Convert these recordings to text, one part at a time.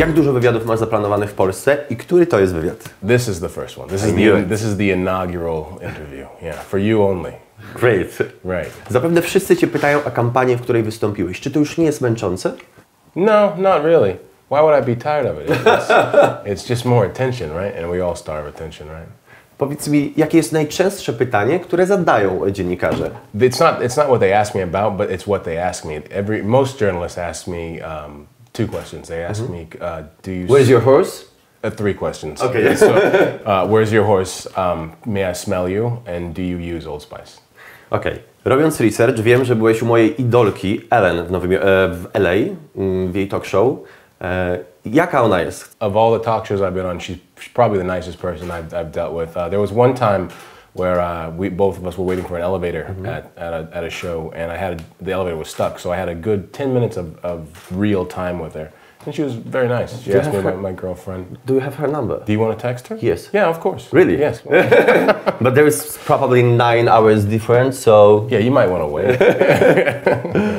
Jak dużo wywiadów masz zaplanowanych w Polsce i który to jest wywiad? This is the first one. This is the this is the inaugural interview. Yeah, for you only. Great. Right. Zapewne wszyscy Cię pytają o kampanię, w której wystąpiłeś. Czy to już nie jest męczące? No, not really. Why would I be tired of it? It's, it's just more attention, right? And we all starve attention, right? Powiedz mi, jakie jest najczęstsze pytanie, które zadają dziennikarze? It's not it's not what they ask me about, but it's what they ask me. Every most journalists ask me um, two questions. They ask me, uh, "Do you?" Where's your horse? Uh, three questions. Okay. So, uh, where's your horse? Um, may I smell you? And do you use Old Spice? Okej. Robiąc research, wiem, że byłeś u mojej idolki Ellen w, Nowym, w LA, mm, w jej talk show. Jaka ona jest? Of all the talk shows I've been on, she's, she's probably the nicest person I've, I've dealt with. Uh, there was one time where uh, we both of us were waiting for an elevator at, at, a, at a show, and I had the elevator was stuck, so I had a good ten minutes of, of real time with her, and she was very nice. She asked me her- about my girlfriend. Do you have her number? Do you want to text her? Yes. Yeah, of course. Really? Yes. But there is probably nine hours difference, so yeah, you might want to wait.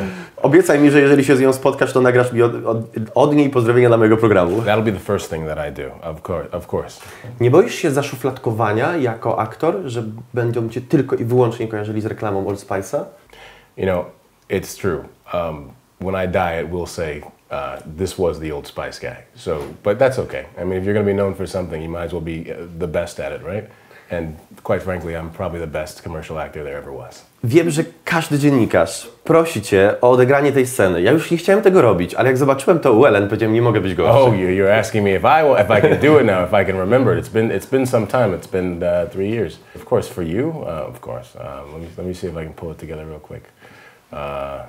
obiecaj mi, że jeżeli się z nią spotkasz, to nagrasz mi od, od, od niej pozdrowienia dla mojego programu. That'll be the first thing that I do. Of course. Of course. Nie boisz się zaszufladkowania jako aktor, że będą cię tylko i wyłącznie kojarzyli z reklamą Old Spice'a? You know, it's true. Um, when I die, it will say, uh, this was the Old Spice guy. So, but that's okay. I mean, if you're going to be known for something, you might as well be uh, the best at it, right? And quite frankly, I'm probably the best commercial actor there ever was. Wiem, że każdy dziennikarz prosi cię o odegranie tej sceny. Ja już nie chciałem tego robić, ale jak zobaczyłem to u Ellen, powiedziałem, nie mogę być gorszy. Oh, you- you're asking me if I will, if I can do it now, if I can remember it. It's been it's been some time. It's been uh, three years. Of course, for you, uh, of course. Um, let me let me see if I can pull it together real quick. Uh,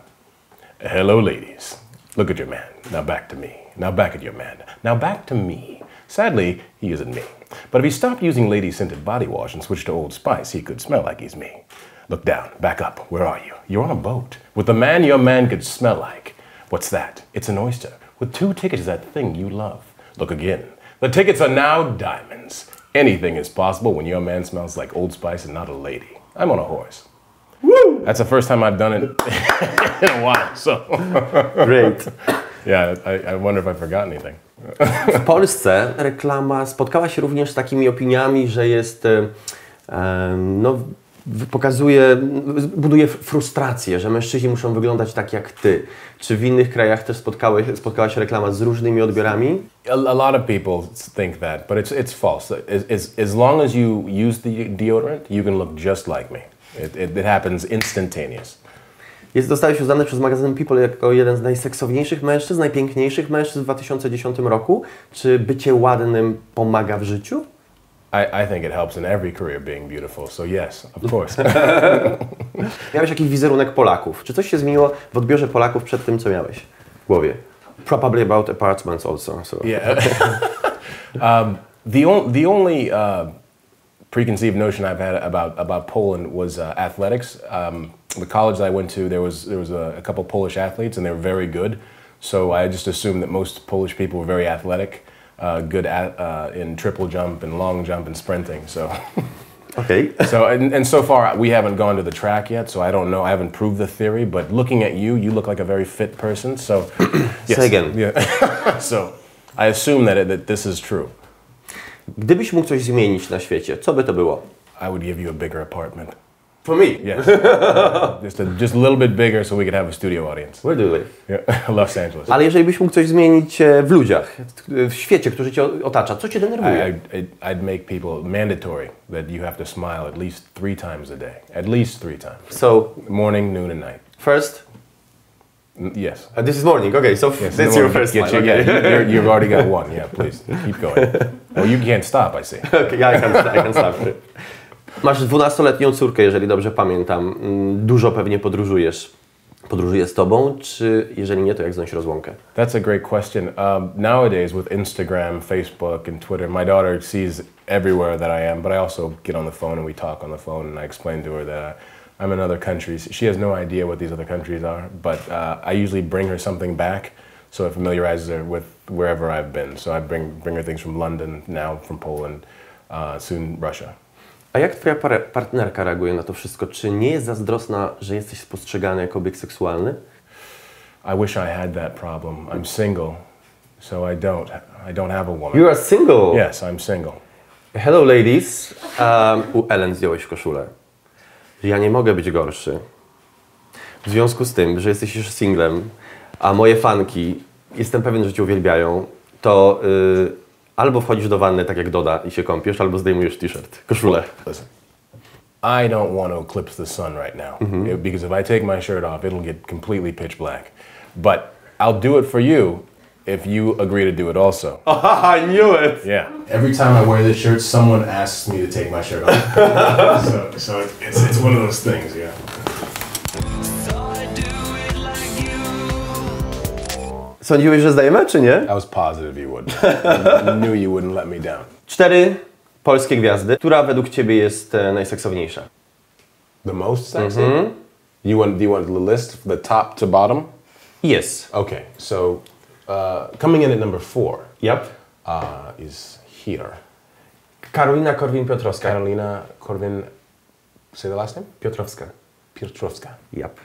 hello, ladies. Look at your man. Now back to me. Now back at your man. Now back to me. Sadly, he isn't me. But if he stopped using lady scented body wash and switched to Old Spice, he could smell like he's me. Look down. Back up. Where are you? You're on a boat with the man your man could smell like. What's that? It's an oyster with two tickets to that thing you love. Look again. The tickets are now diamonds. Anything is possible when your man smells like Old Spice and not a lady. I'm on a horse. Woo! That's the first time I've done it in a while. So, Great. Yeah, I, I wonder if I forgot anything. W Polsce reklama spotkała się również z takimi opiniami, że jest, e, e, no, pokazuje, buduje frustrację, że mężczyźni muszą wyglądać tak jak ty. Czy w innych krajach też spotkały, spotkała się reklama z różnymi odbiorami? A, a lot of people think that, but it's, it's false. As, as, as long as you use the deodorant, you can look just like me. It, it, it happens instantaneous. Jest, zostałeś uznany przez magazyn People jako jeden z najseksowniejszych mężczyzn, najpiękniejszych mężczyzn w 2010 roku. Czy bycie ładnym pomaga w życiu? I, I think it helps in every career being beautiful. So yes, of course. Miałeś jakiś wizerunek Polaków. Czy coś się zmieniło w odbiorze Polaków przed tym, co miałeś w głowie? Probably about apartments also. So. yeah. um, the, on, the only uh, preconceived notion I've had about, about Poland was uh, athletics. Um, the college that I went to, there was, there was a, a couple Polish athletes, and they were very good. So I just assumed that most Polish people were very athletic, uh, good at, uh, in triple jump and long jump and sprinting. So, Okay. so and, and so far we haven't gone to the track yet. So I don't know. I haven't proved the theory. But looking at you, you look like a very fit person. So, yes. Say again. Yeah. so I assume that, it, that this is true. Gdybyś mógł coś zmienić na świecie, co by to było? I would give you a bigger apartment. For me. Yes. just, a, just a little bit bigger so we could have a studio audience. Where do you live? Yeah. Los Angeles. Ale jeżeli byś mógł coś zmienić w ludziach, w świecie, który cię otacza, co cię I, denerwuje? I, I'd- I'd make people mandatory that you have to smile at least three times a day. At least three times. So, Morning, noon, and night. first, Yes. uh, this is morning, okay, so Yes, that's your first get one. you- okay. yeah, you- you've already got one. Yeah, please keep going. Oh, you can't stop. I see. Okay, yeah, I can, I can start. Masz 12-letnią córkę, jeżeli dobrze pamiętam. Mm, Dużo pewnie podróżujesz. Podróżuje z tobą, czy jeżeli nie, to jak znoś rozłąkę? That's a great question. Um, nowadays, with Instagram, Facebook, and Twitter, my daughter sees everywhere that I am, but I also get on the phone and we talk on the phone, and I explain to her that I'm in other countries. She has no idea what these other countries are, but uh, I usually bring her something back, so it familiarizes her with wherever I've been. So I bring bring her things from London, now from Poland, uh, soon Russia. A jak twoja partnerka reaguje na to wszystko? Czy nie jest zazdrosna, że jesteś spostrzegany jako obiekt seksualny? I wish I had that problem. I'm single, So I don't. I don't have a woman. You are single. Yes, I'm single. Hello ladies. Um, u Ellen zdjąłeś koszulę. Ja nie mogę być gorszy. W związku z tym, że jesteś już singlem, a moje fanki, jestem pewien, że Cię uwielbiają, to y, albo wchodzisz do wanny tak jak Doda i się kąpiesz, albo zdejmujesz t-shirt, koszulę. Listen, I don't want to eclipse the sun right now It- because if I take my shirt off, it'll get completely pitch black. But I'll do it for you if you agree to do it also. I knew it! Yeah. Every time I wear this shirt, someone asks me to take my shirt off. so, so it's, it's one of those things, yeah. Sądziłeś, że zdajemy, czy nie? I was positive you would. I knew you wouldn't let me down. Cztery polskie gwiazdy. Która według Ciebie jest e, najseksowniejsza? The most sexy? You want? Do you want the list, the top to bottom? Yes. Okay. So uh, coming in at number four Yep. uh, is here. Karolina Korwin-Piotrowska. Karolina Korwin. Say the last name. Piotrowska. Piotrowska. Yep.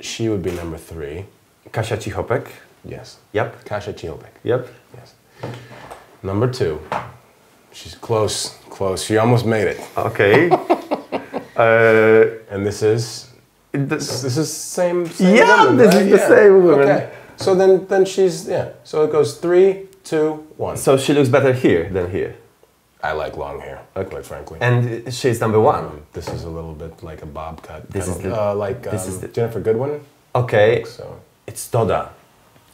She would be number three. Kasia Cichopek. Yes. Yep. Kasia Chiopek. Yep. Yes. Number two. She's close. Close. She almost made it. Okay. Eee, uh, And this is this- this is same. same Yeah, woman, this right? is the same woman. Okay. So then then she's yeah. So it goes three, two, one. So she looks better here than here. I like long hair. Quite frankly. And she's number one. This is a little bit like a bob cut. This is the- uh, like this um, is the- Jennifer Goodwin. Okay. So It's Doda.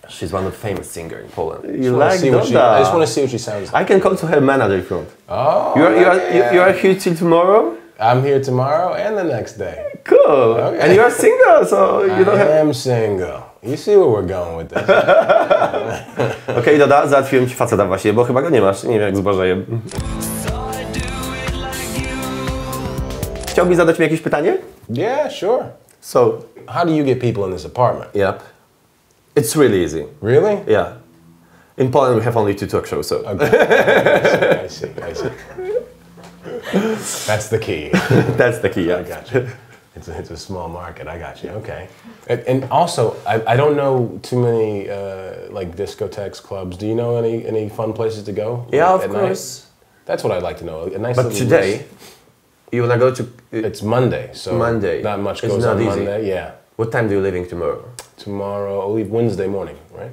She's one of the famous singer in Poland. I You like what she- Doda? I just want to see what she sounds like. I can call to her manager if you want. oh, You are, you, are, yeah. you are here till tomorrow? I'm here tomorrow and the next day. Cool. Okay. And you are single, so you don't I have... am single. You see where we're going with this? Okej, Doda, załatwiłem ci faceta właśnie, bo chyba go nie masz. Nie wiem, jak z Bożejem. Chciałbyś zadać mi jakieś pytanie? yeah, sure. So, How do you get people in this apartment? yep. It's really easy. Really? Yeah. In Poland, we have only two talk shows, so... I see. I see. That's the key. That's the key, I yeah. got you. It's a, it's a small market. I got you. Okay. And, and also, I, I don't know too many uh, like discotheques, clubs. Do you know any any fun places to go? Yeah, like, of at night? course. That's what I'd like to know. A nice But today, list. you wanna go to... it's Monday, so Monday. Not much It's goes not on easy. Monday. Yeah. What time do you leaving tomorrow? Tomorrow, I'll leave Wednesday morning, right?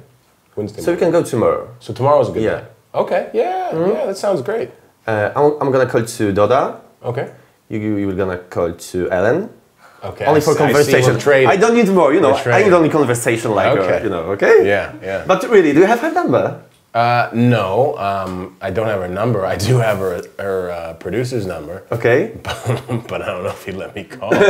Wednesday. So we can go tomorrow. So tomorrow's a good Yeah. day. Okay. Yeah. Yeah. That sounds great. Uh, I'm, I'm gonna call to Doda. Okay. You, you will gonna call to Ellen. Okay. Only for I conversation. we're. I don't need more, you know. I need only conversation like, uh, Okay. you know, okay? Yeah. Yeah. But really, do you have her number? Uh, no, um, I don't have her number. I do have her, her uh, producer's number, Okay. but I don't know if he'd let me call.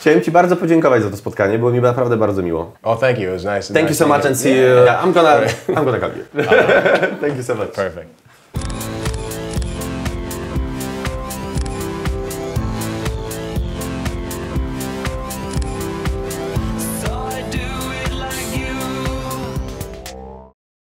Chciałem Ci bardzo podziękować za to spotkanie, było mi naprawdę bardzo miło. oh, thank you. It was nice. Thank you so much meeting and see you. Yeah, I'm gonna, I'm gonna call you. Thank you so much. Perfect.